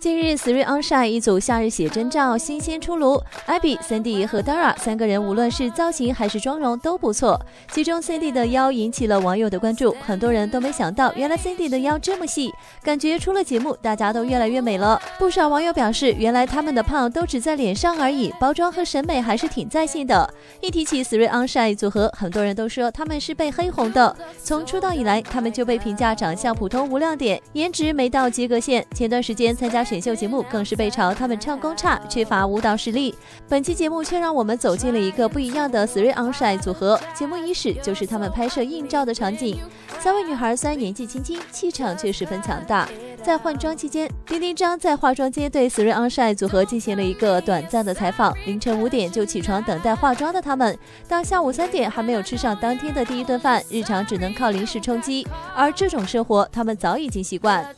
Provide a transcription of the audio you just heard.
近日，Three on Shine 一组夏日写真照新鲜出炉，Abby、Cindy 和 Dara 三个人无论是造型还是妆容都不错。其中 Cindy 的腰引起了网友的关注，很多人都没想到，原来 Cindy 的腰这么细，感觉出了节目，大家都越来越美了。不少网友表示，原来他们的胖都只在脸上而已，包装和审美还是挺在线的。一提起 Three on Shine 组合，很多人都说他们是被黑红的。从出道以来，他们就被评价长相普通无亮点，颜值没到及格线。前段时间参加。选秀节目更是被嘲他们唱功差，缺乏舞蹈实力。本期节目却让我们走进了一个不一样的 Three on Shine 组合。节目伊始就是他们拍摄硬照的场景。三位女孩虽然年纪轻轻，气场却十分强大。在换装期间，丁丁张在化妆间对 Three on Shine 组合进行了一个短暂的采访。凌晨五点就起床等待化妆的他们，到下午三点还没有吃上当天的第一顿饭，日常只能靠零食充饥。而这种生活，他们早已经习惯。